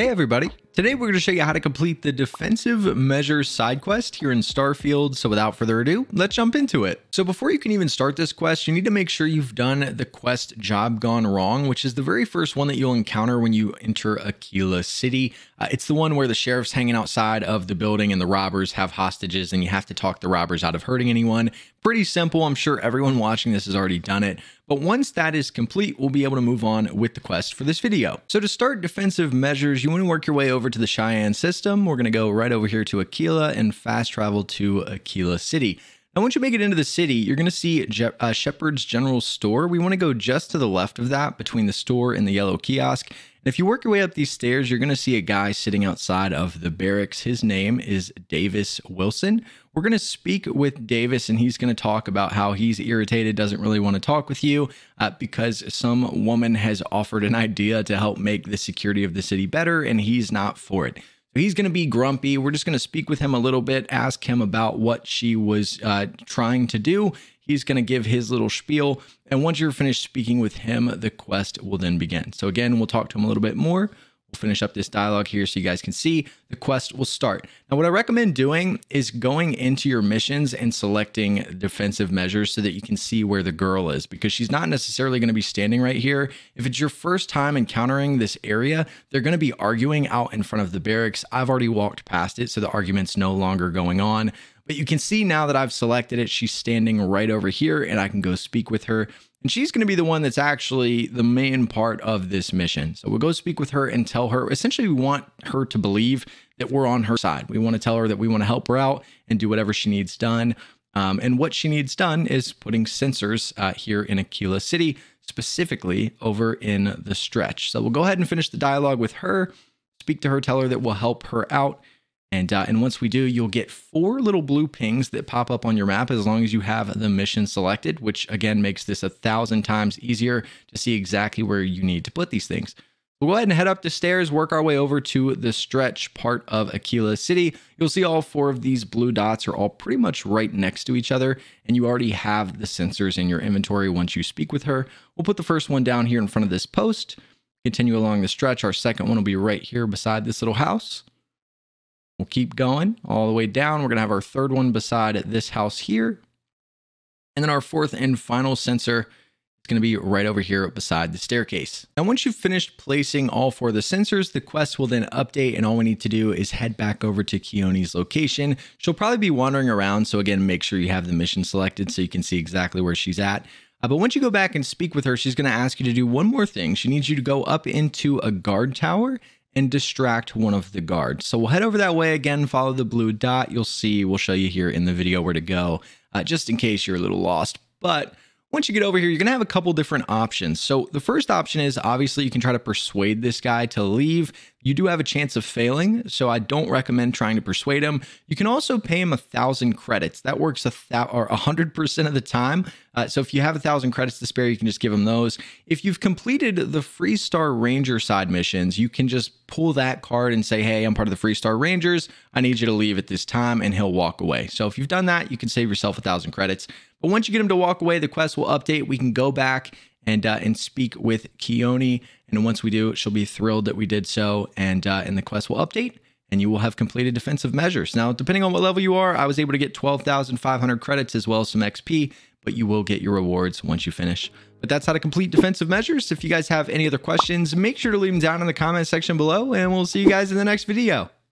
Hey everybody, today we're going to show you how to complete the defensive measures side quest here in Starfield, so without further ado, let's jump into it. So before you can even start this quest, you need to make sure you've done the quest Job Gone Wrong, which is the very first one that you'll encounter when you enter Akila City. Uh, it's the one where the sheriff's hanging outside of the building and the robbers have hostages and you have to talk the robbers out of hurting anyone. Pretty simple, I'm sure everyone watching this has already done it, but once that is complete, we'll be able to move on with the quest for this video. So to start defensive measures, you want to work your way over to the Cheyenne system. We're going to go right over here to Akila and fast travel to Akila City. Now, once you make it into the city, you're going to see Je uh, Shepherd's General Store. We want to go just to the left of that between the store and the yellow kiosk. And if you work your way up these stairs, you're going to see a guy sitting outside of the barracks. His name is Davis Wilson. We're going to speak with Davis, and he's going to talk about how he's irritated, doesn't really want to talk with you uh, because some woman has offered an idea to help make the security of the city better, and he's not for it. So he's going to be grumpy. We're just going to speak with him a little bit, ask him about what she was uh, trying to do. He's going to give his little spiel. And once you're finished speaking with him, the quest will then begin. So, again, we'll talk to him a little bit more. We'll finish up this dialogue here so you guys can see the quest will start. Now, what I recommend doing is going into your missions and selecting defensive measures so that you can see where the girl is because she's not necessarily going to be standing right here. If it's your first time encountering this area, they're going to be arguing out in front of the barracks. I've already walked past it, so the argument's no longer going on. But you can see now that I've selected it, she's standing right over here and I can go speak with her. And she's going to be the one that's actually the main part of this mission. So we'll go speak with her and tell her, essentially, we want her to believe that we're on her side. We want to tell her that we want to help her out and do whatever she needs done. Um, and what she needs done is putting sensors uh, here in Akila City, specifically over in the stretch. So we'll go ahead and finish the dialogue with her, speak to her, tell her that we'll help her out. And, uh, and once we do, you'll get four little blue pings that pop up on your map as long as you have the mission selected, which again makes this a thousand times easier to see exactly where you need to put these things. We'll go ahead and head up the stairs, work our way over to the stretch part of Akila City. You'll see all four of these blue dots are all pretty much right next to each other, and you already have the sensors in your inventory once you speak with her. We'll put the first one down here in front of this post, continue along the stretch. Our second one will be right here beside this little house. We'll keep going all the way down. We're going to have our third one beside this house here. And then our fourth and final sensor is going to be right over here beside the staircase. And once you've finished placing all four of the sensors, the quest will then update and all we need to do is head back over to Keone's location. She'll probably be wandering around. So again, make sure you have the mission selected so you can see exactly where she's at. Uh, but once you go back and speak with her, she's going to ask you to do one more thing. She needs you to go up into a guard tower and distract one of the guards. So we'll head over that way again, follow the blue dot. You'll see, we'll show you here in the video where to go, uh, just in case you're a little lost. But once you get over here, you're to have a couple different options. So the first option is obviously you can try to persuade this guy to leave. You do have a chance of failing, so I don't recommend trying to persuade him. You can also pay him a thousand credits. That works a or a hundred percent of the time. Uh, so if you have a thousand credits to spare, you can just give him those. If you've completed the Freestar Ranger side missions, you can just pull that card and say, "Hey, I'm part of the Freestar Rangers. I need you to leave at this time," and he'll walk away. So if you've done that, you can save yourself a thousand credits. But once you get him to walk away, the quest will update. We can go back and uh, and speak with Keone. And once we do, she'll be thrilled that we did so. And uh, and the quest will update, and you will have completed defensive measures. Now, depending on what level you are, I was able to get 12,500 credits as well as some XP. But you will get your rewards once you finish. But that's how to complete defensive measures. If you guys have any other questions, make sure to leave them down in the comment section below, and we'll see you guys in the next video.